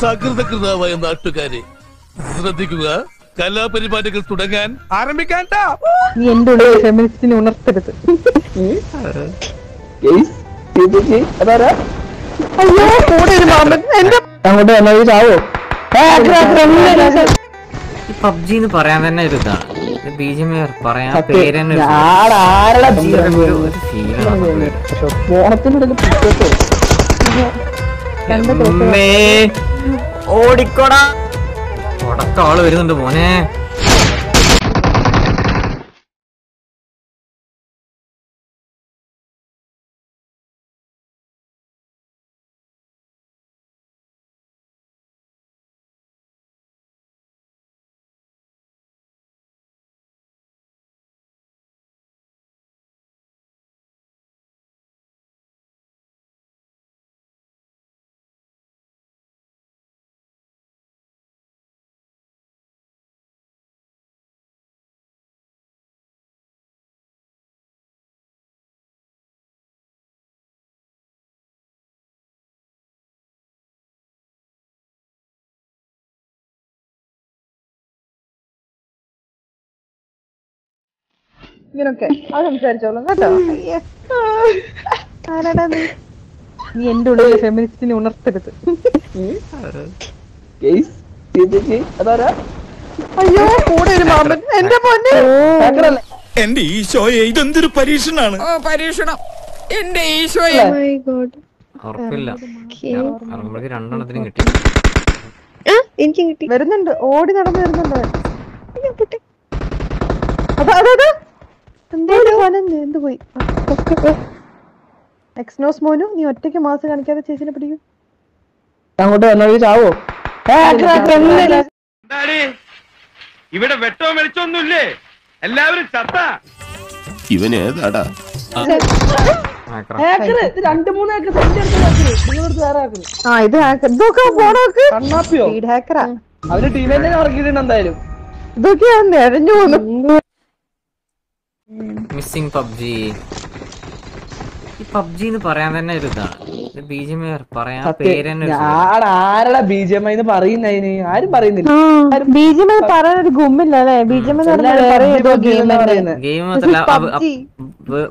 സകൃതകൃതാവായ നാട്ടുകാരെ ശ്രദ്ധിക്കുക. കലാപരിപാടികൾ തുടങ്ങാൻ ആരംഭിക്കാൻ നീ എന്റെ ഉള്ളിൽ ഫെമിനിസ്റ്റിനെ ഉണർത്തരുത്. അയ്യോ കൂടെ ഒരു മാമൻ. എന്റെ അങ്ങോട്ട് വന്നാൽ ചാവോ? ഈ പബ്ജി എന്ന് പറയാൻ തന്നെ ഒരു ഇതാണ്. ബി ജി എം പറയാൻ സത്യം. പേര് തന്നെ ഒരു ആടാ, ആരെടാ ഒരു- ജീവൻ ഒരു- വീഴും? ഒരു ഫീലാണ് പക്ഷെ ഓണത്തിനിടയിൽ ഓടിക്കോടാ. ഓടക്കാൾ ആൾ വരുന്നുണ്ട് മോനെ. ഇങ്ങനൊക്കെ അത് സംസാരിച്ചോളൂ കേട്ടോ. ആരാടാ നീ? നീ എന്റെ ഉള്ളിൽ ഫെമിനിസ്റ്റിനെ ഉണർത്തരുത്. അതാരാ? അയ്യോ കൂടെ ഒരു മാമൻ. എന്റെ പൊന്നെ? എന്റെ ഈശോയെ ഇതെന്തൊരു പരീക്ഷണാണ്? പരീക്ഷണം. എന്റെ ഈശോയെ. മൈ ഗോഡ് ഉറപ്പില്ല. രണ്ടെണ്ണത്തിനും കിട്ടി. എനിക്ക് കിട്ടി. വരുന്നുണ്ട്. ഓടി നടന്നു വരുന്നുണ്ട്. അതാ അതാ. എന്തോ പോയി? എക്സ്നോസ് മോനു നീ ഒറ്റയ്ക്ക് മാസം കാണിക്കാതെ ചേച്ചിനെ പിടിക്കും. അങ്ങോട്ട് വന്നാൽ ചാവോ? ഇവിടെ വെട്ടോ വെളിച്ചൊന്നുമില്ലേ എല്ലാവരും ചത്ത. ഇവൻ ഏതാടാ? രണ്ട് മൂന്ന് ഏക്കർ സെന്റ് എടുത്ത് വേറെ hacker. ആ ഇത് ഹാക്കർ ഇതൊക്കെ കണ്ണാപ്പിയോ? അവർ ടീം തന്നെ ഇറക്കിയിട്ടുണ്ട് എന്തായാലും. ഇതൊക്കെയാണ് നിഴഞ്ഞു പോന്നു. Missing PUBG. ഈ പബ്ജി എന്ന് പറയാൻ തന്നെ ഒരു ഇതാണ്. ബി ജി എം പറയാൻ പേര് തന്നെ ഒരു ആടാ ആരടാ ബി ജി എം എന്ന് പറയുന്നതിന് ആരും പറയുന്നില്ല. പറയാൻ ഒരു ഗുമ്മില്ല അല്ലെ? ഗെയിം.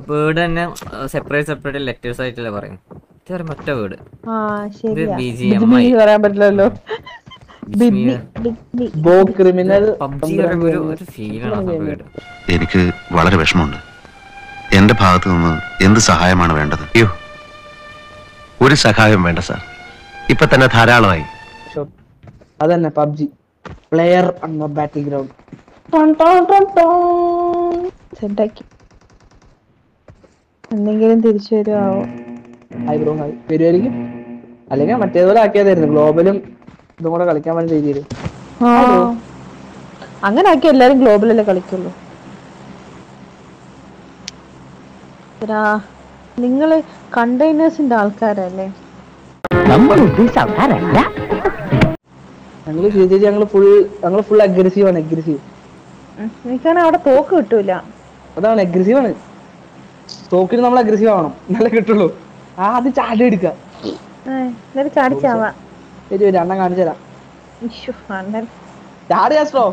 വേർഡ് തന്നെ സെപ്പറേറ്റ് സെപ്പറേറ്റ് ലെറ്റേഴ്സ് ആയിട്ടല്ലേ പറയും മറ്റേ word. B G M I പറയാൻ പറ്റില്ലല്ലോ. എനിക്ക് വളരെ വിഷമമുണ്ട്. എന്റെ ഭാഗത്തു നിന്ന് എന്ത് സഹായമാണ് വേണ്ടത്? അയ്യോ ഒരു സഹായം വേണ്ട സാർ. ഇപ്പൊ തന്നെ ധാരാളമായി. അതന്നെ പബ്ജി. പ്ലെയർ അന്ന ബാറ്റിംഗ് ഗ്രൗണ്ട് സെറ്റാക്കി. എന്തെങ്കിലും തിരിച്ചു വരുമോ ഹൈ ബ്രോ ഹൈ വരുമായിരിക്കും അല്ലെങ്കിൽ മറ്റേതുപോലെ ആക്കിയതായിരുന്നു. ഗ്ലോബലും ഇതും കൂടെ കളിക്കാൻ വേണ്ടി രീതിയിൽ. അങ്ങനെ ആക്കി എല്ലാരും ഗ്ലോബലല്ലേ കളിക്കുള്ളൂ. എടാ, നിങ്ങൾ കണ്ടെയ്നേഴ്സിന്റെ ആൾക്കാരല്ലേ? ഞങ്ങൾ ചേച്ചി ഞങ്ങൾ ഫുൾ ഞങ്ങൾ ഫുൾ അഗ്രസീവ് ആണ് അഗ്രസീവ് എനിക്കാണെ അവിടെ തോക്ക് കിട്ടൂല. അതാണ് അഗ്രസീവ് ആണ്. തോക്കിന് നമ്മൾ അഗ്രസീവ് ആവണം. നല്ല കിട്ടുള്ളൂ. ആ അത് ചാടി എടുക്കാം. ചാടിച്ചാവാ. ശരി ഒരു അണ്ണൻ കാണിച്ചു തരാം. ചാടി ആസ്ട്രോ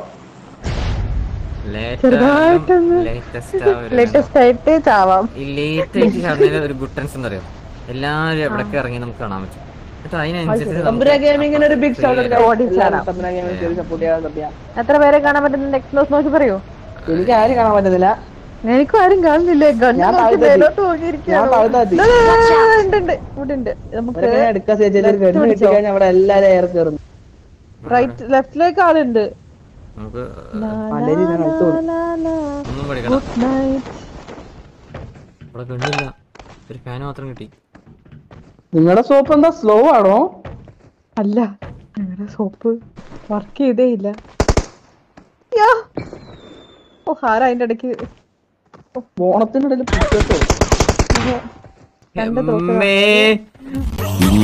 ഒരു എന്ന് പറയും എല്ലാവരും എവിടൊക്കെ ഇറങ്ങി നമുക്ക് കാണാൻ പറ്റും. ഒരു എത്ര പേരെ കാണാൻ പറ്റുന്നുണ്ട്? എക്സ്പ്ലോസ് നോക്കി പറയൂ. എനിക്ക് ആരും കാണാൻ പറ്റുന്നില്ല. എനിക്കും ആരും കാണുന്നില്ലേ? റൈറ്റ് ലെഫ്റ്റിലേക്ക് ആളുണ്ട്. നമുക്ക് പലരും ഞാൻ ഒന്നും പഠിക്കണം. ഗുഡ് നൈറ്റ് ഇവിടെ ഒരു ഫാൻ മാത്രം കിട്ടി. നിങ്ങളുടെ സോപ്പ് എന്താ? സ്ലോ ആണോ? അല്ല നിങ്ങളുടെ സോപ്പ് വർക്ക് ചെയ്തേ ഇല്ല. യാ. ഓ ഹാര അതിന്റെ ഇടയ്ക്ക്. ഓണത്തിനിടയിൽ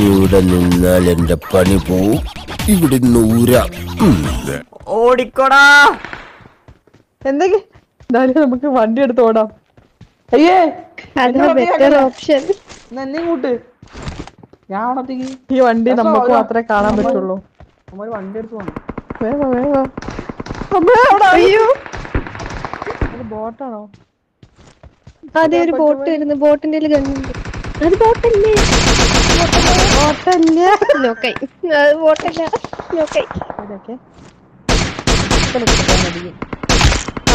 ഇവിടെ നിന്നാൽ എന്റെ പണി പോവും. ഇവിടെ നൂരാം ഓടിക്കോടാ. എന്തെങ്കിലും എന്തായാലും നമുക്ക് വണ്ടി എടുത്ത് ഓടാം. അയ്യേ ഓപ്ഷൻ എന്നാ കൂട്ട് ഞാൻ ഓണത്തേക്ക് ഈ വണ്ടി നമുക്ക് മാത്രമേ കാണാൻ പറ്റുള്ളൂ. നമ്മൾ വണ്ടി എടുത്ത് പോകണം വേഗം വേഗം. അമ്മേ, അവിടെ അയ്യോ. അത് ബോട്ടാണോ? അതെ ഒരു ബോട്ട് വരുന്നു. ബോട്ടിന്റെ ഗണ്ണുണ്ട് അത് ബോട്ടല്ലേ? ബോട്ടല്ലേ? നോക്കായി അത് ബോട്ടല്ല. നോക്കായി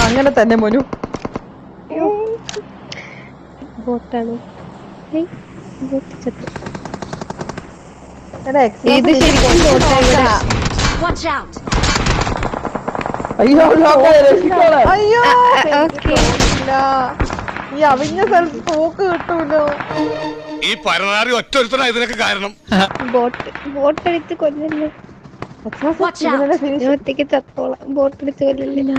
അങ്ങനെ തന്നെ മോനു. ബോട്ടാണ്. ഇത് ശരിക്കും ബോട്ടാണ് അയ്യോ. അയ്യോ ഓക്കെ. ഈ അവിഞ്ഞ സ്ഥലത്ത് തോക്ക് കിട്ടൂലോ? ഈ പരനാറി ഒറ്റ ഒരുത്തനാ ഇതിനൊക്കെ കാരണം. ബോട്ട് ബോട്ട് എടുത്ത് കൊല്ലല്ലേ ഞാൻ ഒറ്റയ്ക്ക് ചത്തോളാം ബോട്ട് എടുത്ത് കൊല്ലല്ലേ?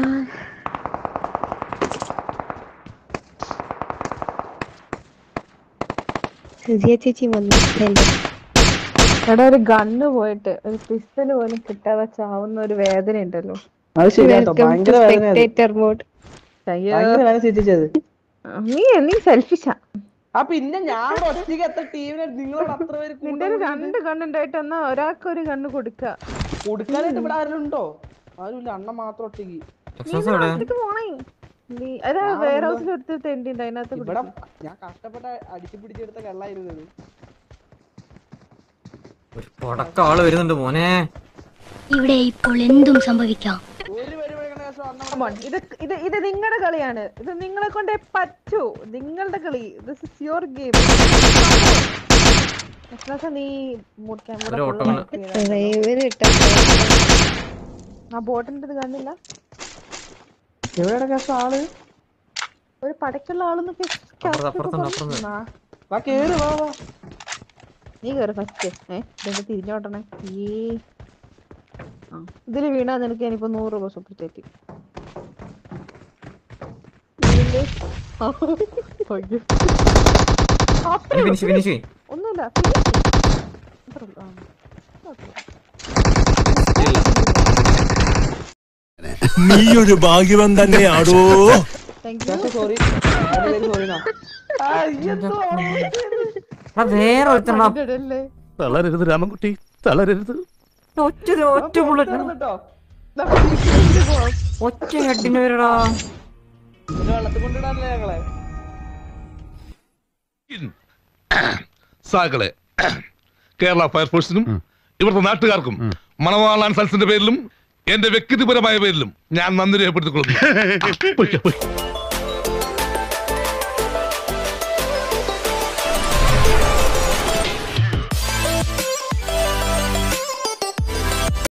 സുജിയ ചേച്ചി വന്നിട്ടല്ലേ എടാ ഒരു ഗണ്ണ് പോയിട്ട് ഒരു പിസ്റ്റൽ പോലും കിട്ടാതെ ചാവുന്ന ഒരു വേദന ഉണ്ടല്ലോ അത് ശരിയാട്ടോ. ഭയങ്കര വേദന. നീ നീ സെൽഫിഷാ ആ. പിന്നെ ഞാൻ ഒറ്റയ്ക്ക് എത്ര ടീമിനെ നിങ്ങളോട് അത്ര പേര് നിന്റെ ഒരു രണ്ട് കണ്ണുണ്ടായിട്ട് എന്നാ ഒരാൾക്ക് ഒരു കണ്ണ് കൊടുക്ക. കൊടുക്കാനായിട്ട് ഇവിടെ ആരും ഉണ്ടോ? ആരുമില്ല അണ്ണൻ മാത്രം ഒറ്റയ്ക്ക്. ഹൗസിൽ എടുത്ത് അതിനകത്ത് ഇവിടെ ഞാൻ കഷ്ടപ്പെട്ട അടിച്ചു പിടിച്ചെടുത്ത കള്ളായിരുന്നു ഒരു പടക്ക ആൾ വരുന്നുണ്ട് മോനെ. ഇവിടെ ഇപ്പോൾ എന്തും സംഭവിക്കാം. On, ഇത് ഇത് ഇത് നിങ്ങളുടെ കളിയാണ്. ഇത് നിങ്ങളെ കൊണ്ടേ പറ്റൂ. നിങ്ങളുടെ കളി. ദിസ് ഇസ് യുവർ ഗെയിം നീ ആ ബോട്ടിന്റെ ഇത് കാണില്ല എവിടെയാണ് ആൾ? ഒരു പടക്കുള്ള ആളൊന്ന് അപ്പുറത്ത് അപ്പുറത്തുണ്ട് അപ്പുറത്ത് വാ കേറ് വാ വാ. നീ കേറ് ഫസ്റ്റ് ഏഹ് ഇതെന്ത് തിരിഞ്ഞോട്ടണേ? ഈ ആ. ഇതിൽ വീണാ നിനക്ക് ഇനിയിപ്പോ നൂറ് രൂപ സൂപ്പർ ചേറ്റി ഫിനിഷ് ഫിനിഷ് ഒന്നുമില്ല നീ ഒരു ഭാഗ്യവൻ തന്നെയാടോ? വേറെ തളരരുത് രാമൻകുട്ടി തളരരുത്. ഒറ്റ ഒറ്റ ബുള്ളറ്റ് ഒറ്റ ഹെഡിന് വരടാ. വെള്ളത്തിൽ കൊണ്ടിടാനല്ലേ ഞങ്ങളെ? സാകളെ കേരള ഫയർഫോഴ്സിനും ഇവിടുത്തെ നാട്ടുകാർക്കും മണവാളാൻ സൽസിന്റെ പേരിലും എന്റെ വ്യക്തിപരമായ പേരിലും ഞാൻ നന്ദി രേഖപ്പെടുത്തിക്കൊള്ളുന്നു.